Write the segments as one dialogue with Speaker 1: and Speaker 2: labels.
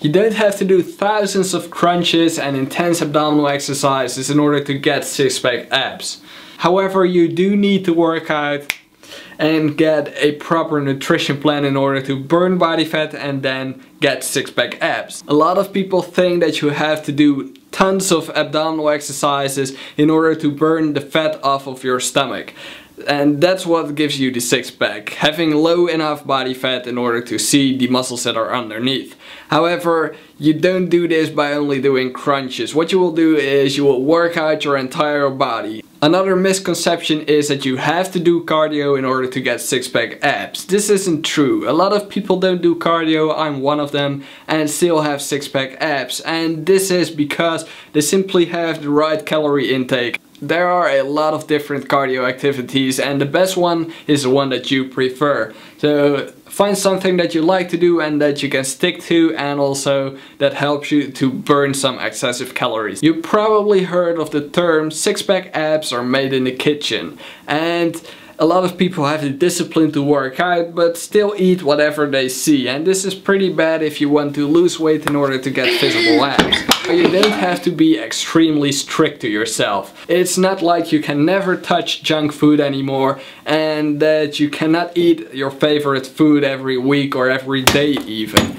Speaker 1: You don't have to do thousands of crunches and intense abdominal exercises in order to get six pack abs. However, you do need to work out and get a proper nutrition plan in order to burn body fat and then get six pack abs. A lot of people think that you have to do tons of abdominal exercises in order to burn the fat off of your stomach. And that's what gives you the six pack, having low enough body fat in order to see the muscles that are underneath. However, you don't do this by only doing crunches. What you will do is you will work out your entire body. Another misconception is that you have to do cardio in order to get six pack abs. This isn't true. A lot of people don't do cardio, I'm one of them, and still have six pack abs. And this is because they simply have the right calorie intake. There are a lot of different cardio activities and the best one is the one that you prefer. So find something that you like to do and that you can stick to and also that helps you to burn some excessive calories. You probably heard of the term six pack abs are made in the kitchen and a lot of people have the discipline to work out but still eat whatever they see and this is pretty bad if you want to lose weight in order to get visible abs. You don't have to be extremely strict to yourself. It's not like you can never touch junk food anymore and that you cannot eat your favorite food every week or every day even.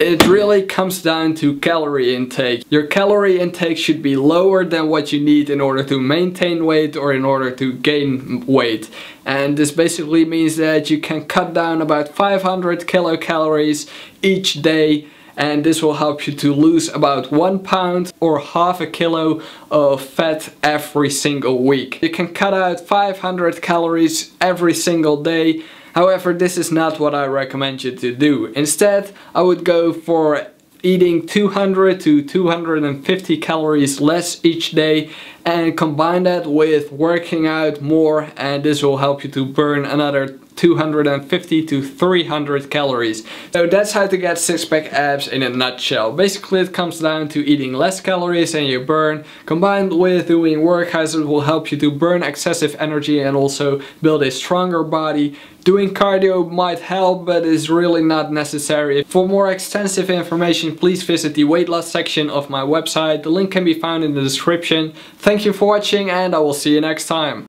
Speaker 1: It really comes down to calorie intake. Your calorie intake should be lower than what you need in order to maintain weight or in order to gain weight. And this basically means that you can cut down about 500 kilocalories each day and this will help you to lose about one pound or half a kilo of fat every single week. You can cut out 500 calories every single day However, this is not what I recommend you to do. Instead, I would go for eating 200 to 250 calories less each day and combine that with working out more and this will help you to burn another 250 to 300 calories. So that's how to get six pack abs in a nutshell. Basically it comes down to eating less calories than you burn combined with doing workouts that will help you to burn excessive energy and also build a stronger body. Doing cardio might help but is really not necessary. For more extensive information please visit the weight loss section of my website. The link can be found in the description. Thank you for watching and I will see you next time.